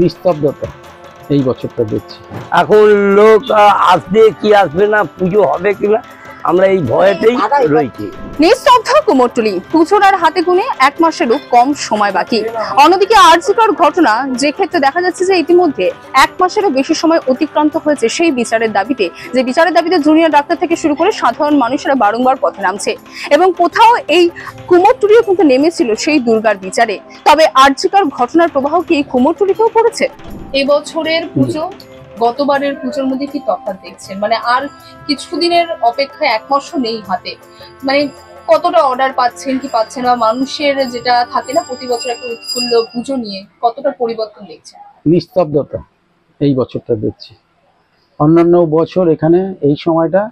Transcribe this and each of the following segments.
নিস্তব্ধতা এই বছরটা দেখছি। এখন লোক আসবে কি আসবে না পুজো হবে কিনা আমরা এই ভয়েতেই রয়েছি নিস্তব্ধ কুমোরটুলি পুজোর আর হাতে গুনে এক মাসেরও কম সময় বাকি। অন্যদিকে আর্জিকর ঘটনা যে ক্ষেত্রে দেখা যাচ্ছে যে ইতিমধ্যে এক মাসেরও বেশি সময় অতিক্রান্ত হয়েছে সেই বিচারের দাবিতে যে বিচারের দাবিতে জুনিয়র ডাক্তার থেকে শুরু করে সাধারণ মানুষেরা বারংবার পথে নামছে। এবং কোথাও এই কুমোরটুলিও কিন্তু নেমেছিল সেই দুর্গার বিচারে। তবে আর্জিকর ঘটনার প্রবাহ কি এই কুমোরটুলিতেও পড়েছে? এবছরের পুজো গতবারের পুজোর মধ্যে কি তফাৎ দেখছেন? মানে আর কিছুদিনের অপেক্ষায় এক মাসও নেই হাতে। মানে কতটা অর্ডার পাচ্ছেন, কি পাচ্ছেন বা মানুষের যেটা থাকে না, প্রতি বছর একটা উৎফুল্ল পুজো নিয়ে কতটা পরিবর্তন দেখছেন? নিস্তব্ধতা এই বছরটা দেখছি। অন্যান্য বছর এখানে এই সময়টা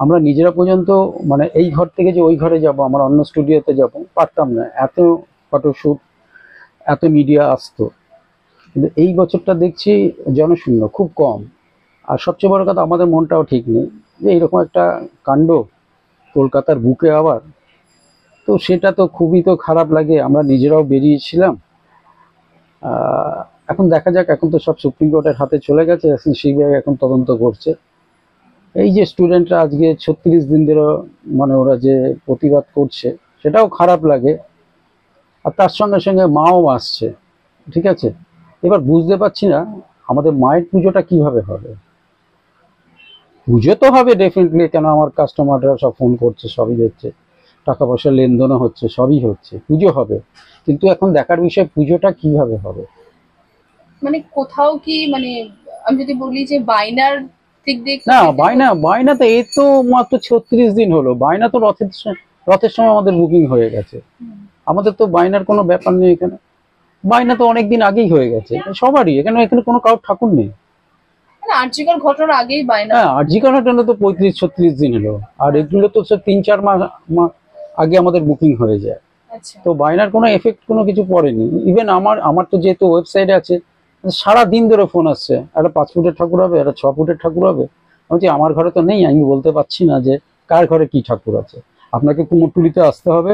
আমরা নিজেরা পর্যন্ত মানে এই ঘর থেকে যে ওই ঘরে যাব, আমরা অন্য স্টুডিওতে যাব, পারতাম না। এত ফটোশ্যুট এত মিডিয়া আসতো। কিন্তু এই বছরটা দেখছি জনশূন্য, খুব কম। আর সবচেয়ে বড় কথা, আমাদের মনটাও ঠিক নেই। যে এইরকম একটা কাণ্ড কলকাতার বুকে আবার, তো সেটা তো খুবই তো খারাপ লাগে। আমরা নিজেরাও বেরিয়েছিলাম। এখন দেখা যাক, এখন তো সব সুপ্রিম কোর্টের হাতে চলে গেছে, এখন সিবিআই এখন তদন্ত করছে। এই যে স্টুডেন্টরা আজকে ছত্রিশ দিন ধরে মানে ওরা যে প্রতিবাদ করছে, সেটাও খারাপ লাগে। আর তার সঙ্গে সঙ্গে মাও আসছে, ঠিক আছে? এবার বুঝতে পারছি না আমাদের মায়ের পুজোটা কীভাবে হবে? পুজো তো হবে ডেফিনেটলি কেন আমার কাস্টমাররা সব ফোন করছে সবই হচ্ছে টাকা পয়সা লেনদেনও হচ্ছে সবই হচ্ছে পুজো হবে। কিন্তু এখন দেখার বিষয় পুজোটা কীভাবে হবে? মানে কোথাও কি মানে আমি যদি বলি যে বাইনার না বাইনা বাইনা তো এই তো মাত্র ছত্রিশ দিন হলো। বাইনা তো রথের রথের সময় আমাদের বুকিং হয়ে গেছে। আমাদের তো বাইনার কোনো ব্যাপার নেই এখানে। বাইনা তো অনেক দিন আগেই হয়ে গেছে। সবারই এখানে এখানে কোনো কারোর ঠাকুর নেই। মানে আর্যিকর ঘটনার আগেই বাইনা হ্যাঁ আর জি কারণটা তো পঁয়ত্রিশ ছত্রিশ দিন হলো। আর এগুলো তো তিন চার মাস আগে আমাদের বুকিং হয়ে যায়। আচ্ছা। তো বাইনার কোনো এফেক্ট কোনো কিছু পড়েনি। ইভেন আমার আমার তো যেহেতু ওয়েবসাইট আছে সারা দিন ধরে ফোন আসছে। একটা পাঁচ ফুটের ঠাকুর হবে একটা ছ ফুটের ঠাকুর হবে। আমি আমার ঘরে তো নেই আমি বলতে পারছি না যে কার ঘরে কি ঠাকুর আছে। আপনাকে কুমোরটুলিতে আসতে হবে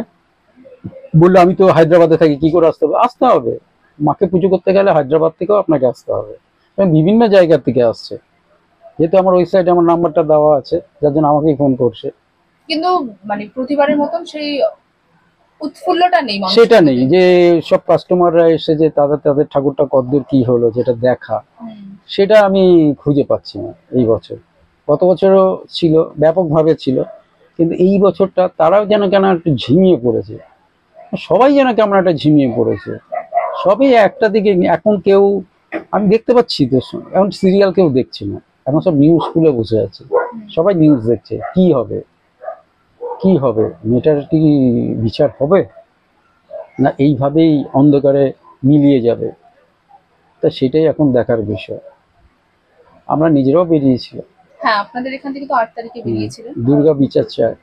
বললে আমি তো হায়দ্রাবাদে থাকি কি করে আসতে হবে? আসতে হবে। মাকে পুজো করতে গেলে হায়দ্রাবাদ থেকেও আপনাকে আসতে হবে। এবং বিভিন্ন জায়গা থেকে আসছে। যেহেতু আমার ওয়েবসাইটে আমার নাম্বারটা দেওয়া আছে যার জন্য আমাকেই ফোন করছে। কিন্তু মানে প্রতিবারের মতন সেই উৎফুল্লটা নেই সেটা নেই যে সব কাস্টমাররা এসে যে তাদের তাদের ঠাকুরটা কতদূর কি হলো যেটা দেখা সেটা আমি খুঁজে পাচ্ছি না এই বছর। গত বছরও ছিল ব্যাপকভাবে ছিল। কিন্তু এই বছরটা তারাও যেন কেন একটু ঝিমিয়ে পড়েছে। সবাই যেন কেমন একটা ঝিমিয়ে পড়েছে। সবই একটা দিকে এখন কেউ আমি দেখতে পাচ্ছি তো এখন সিরিয়াল কেউ দেখছে না। এখন সব নিউজ খুলে বসে আছে। সবাই নিউজ দেখছে। কি হবে? কি হবে? মেয়েটার কি বিচার হবে? না এইভাবেই অন্ধকারে মিলিয়ে যাবে? তা সেটাই এখন দেখার বিষয়। আমরা নিজেরাও বেরিয়েছিলাম। হ্যাঁ আপনাদের এখান থেকে তো আট তারিখে বেরিয়েছিলেন। দুর্গা বিচার চায়।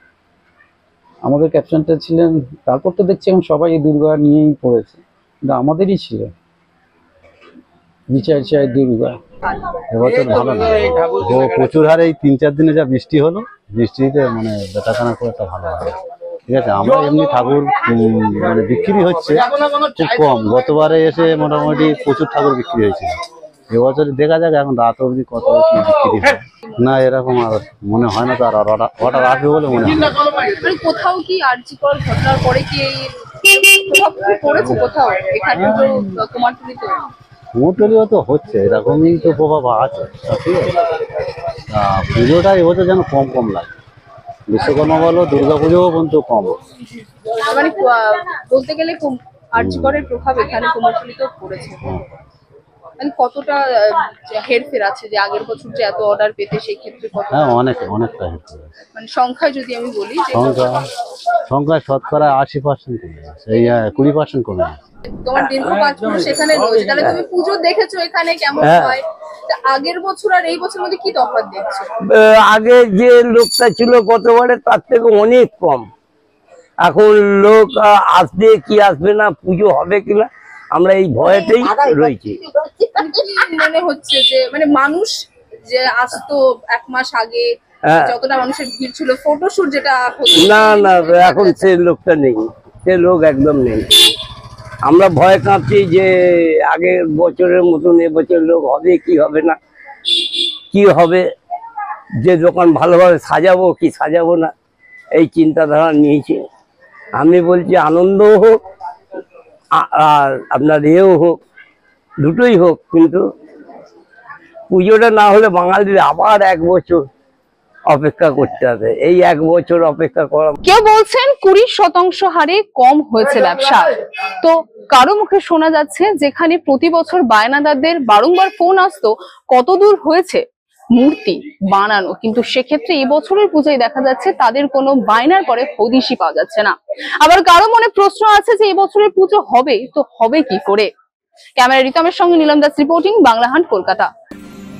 আমাদের ক্যাপশনটা ছিলেন তারপর তো দেখছি এখন সবাই এই দুর্গা নিয়েই পড়েছে। কিন্তু আমাদেরই ছিল। বিচার চায় দুর্গা। এবছর ভালো না। তো প্রচুর হারে এই তিন চার দিনে যা বৃষ্টি হলো বৃষ্টিতে মানে বেচাকেনা খুব একটা ভালো হয় ঠিক আছে আমরা এমনি ঠাকুর মানে বিক্রি হচ্ছে খুব কম। গতবারে এসে মোটামুটি প্রচুর ঠাকুর বিক্রি হয়েছিল। এবছর দেখা যাক এখন রাত অবধি কত কি বিক্রি হয়। না এরকম আর মনে হয় না তো আর অর্ডার আসবে বলে মনে হয়। মানে কোথাও কি আর্যিকর ঘটনার পরে কি এই প্রভাব পড়েছে কোথাও? এখানে তো তোমার তুমি তো মোটলিও তো হচ্ছে এরকমই তো প্রভাব আছে ঠিক আছে। পুজোটা এবছর যেন কম কম লাগে। বিশ্বকর্মা বলো দুর্গা পুজোও কিন্তু কম। মানে বলতে গেলে আর্যিকরের প্রভাব এখানে কুমারটুলিতেও পড়েছে। মানে কতটা হেরফের আছে যে আগের বছর যে এত অর্ডার পেতে সেই ক্ষেত্রে কত হ্যাঁ অনেক অনেকটা করেছে মানে সংখ্যায় যদি আমি বলি সংখ্যা সংখ্যা শতকরা আশি পার্সেন্ট কমে গেছে। এই কুড়ি পার্সেন্ট কমে গেছে। তোমার দীর্ঘ পাঁচ বছর সেখানে রয়েছে। তাহলে তুমি পুজো দেখেছ এখানে কেমন হ্যাঁ। হয়? তা আগের বছর আর এই বছর মধ্যে কি তফাৎ দেখছ? আহ, আগে যে লোকটা ছিল গতবারে তার থেকে অনেক কম। এখন লোক আসবে কি আসবে না পুজো হবে কিনা আমরা এই ভয়েতেই রয়েছি। মানে হচ্ছে যে মানে মানুষ যে আসতো এক মাস আগে হ্যাঁ। যতটা মানুষের ভিড় ছিল ফটোশুট যেটা না না এখন সে লোকটা নেই। সে লোক একদম নেই। আমরা ভয় কাঁপছি যে আগের বছরের মতন এবছর লোক হবে কি হবে না? কি হবে? যে দোকান ভালোভাবে সাজাবো কি সাজাবো না? এই চিন্তাধারা নিয়েছি। আমি বলছি আনন্দও হোক আর আপনার এও হোক, দুটোই হোক, কিন্তু পুজোটা না হলে বাঙালির আবার এক বছর অপেক্ষা করতে হবে। এই এক বছর অপেক্ষা করা কেউ বলছেন কুড়ি শতাংশ হারে কম হয়েছে ব্যবসা। তো কারও মুখে শোনা যাচ্ছে, যেখানে প্রতি বছর বায়নাদারদের বারংবার ফোন আসতো কত দূর হয়েছে? মূর্তি বানানো। কিন্তু সেক্ষেত্রে এবছরের বছরের পূজায় দেখা যাচ্ছে তাদের কোনো বাইনার পরে হদিশি পাওয়া যাচ্ছে না। আবার কারও মনে প্রশ্ন আছে যে এবছরের বছরের পুজো হবে, তো হবে কি করে? ক্যামেরা রিতমের সঙ্গে নিলাম দাস রিপোর্টিং বাংলা হান্ট কলকাতা।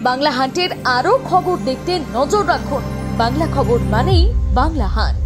বাংলা হান্টের আরও খবর দেখতে নজর রাখুন। বাংলা খবর মানেই বাংলা হান্ট